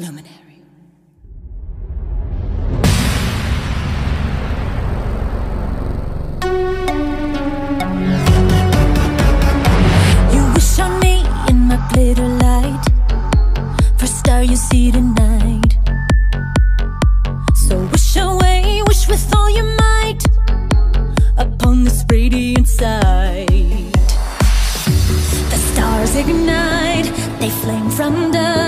luminary. You wish on me in my glitter light. First star you see tonight. So wish away, wish with all your might. Upon this radiant sight The stars ignite, they flame from the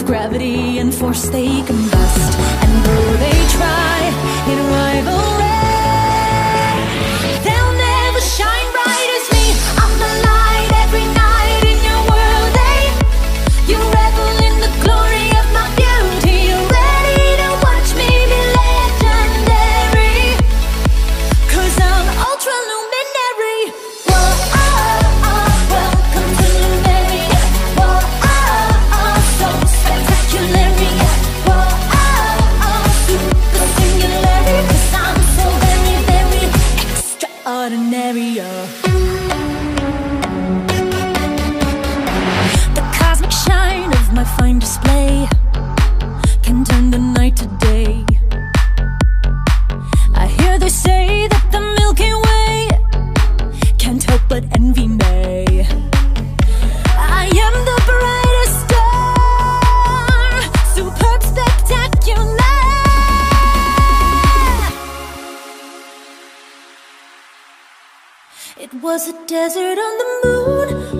of gravity and force they combust. ordinary. The cosmic shine of my fine display. was a desert on the moon.